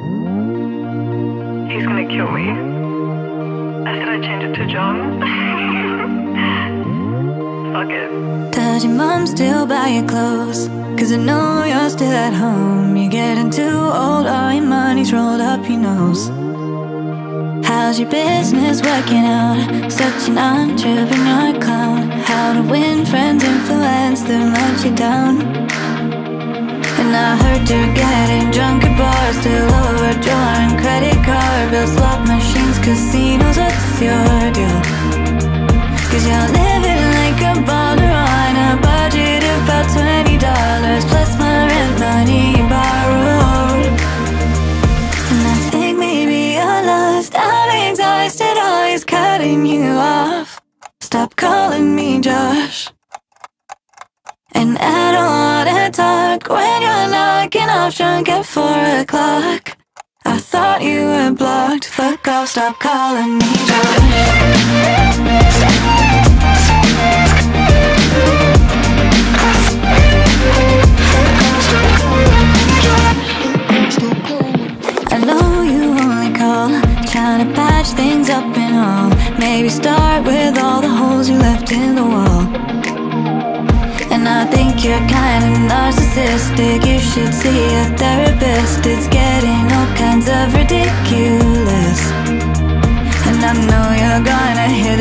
He's gonna kill me. I said I'd change it to John. Fuck it. Does your mom still buy your clothes? Cause I know you're still at home. You're getting too old, all your money's rolled up your nose. How's your business working out? Such an entrepreneur clown. How to win friends, influence them, let you down. And I heard you're getting drunk at bars, still casinos. What's your deal? Cause you're living like a baller on a budget of about twenty dollars plus my rent money borrowed. And I think maybe you're lost. I'm exhausted, always cutting you off. Stop calling me Josh. And I don't wanna talk when you're knocking off drunk at four o'clock. I thought you were blocked. Fuck off, stop calling me. I know you only call, trying to patch things up and all. Maybe start with all the holes you left in the wall. And I think you're kinda narcissistic. You should see a therapist. It's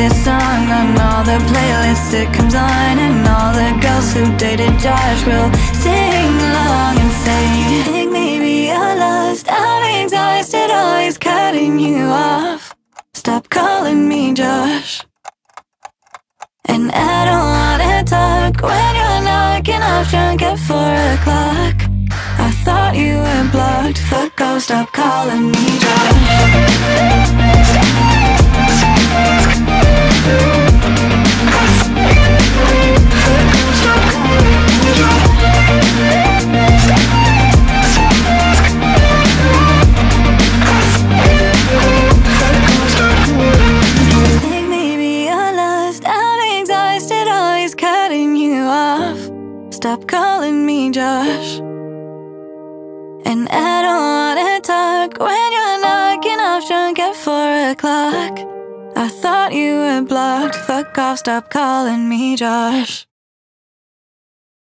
this song on all the playlists it comes on, and all the girls who dated Josh will sing along and say, "You think maybe you're lost? I'm exhausted, always cutting you off. Stop calling me Josh. And I don't wanna talk when you're knocking off drunk at four o'clock. I thought you were blocked. Fuck off, stop calling me Josh. Stop calling me Josh. And I don't wanna talk when you're knocking off drunk at four o'clock. I thought you were blocked. Fuck off, stop calling me Josh.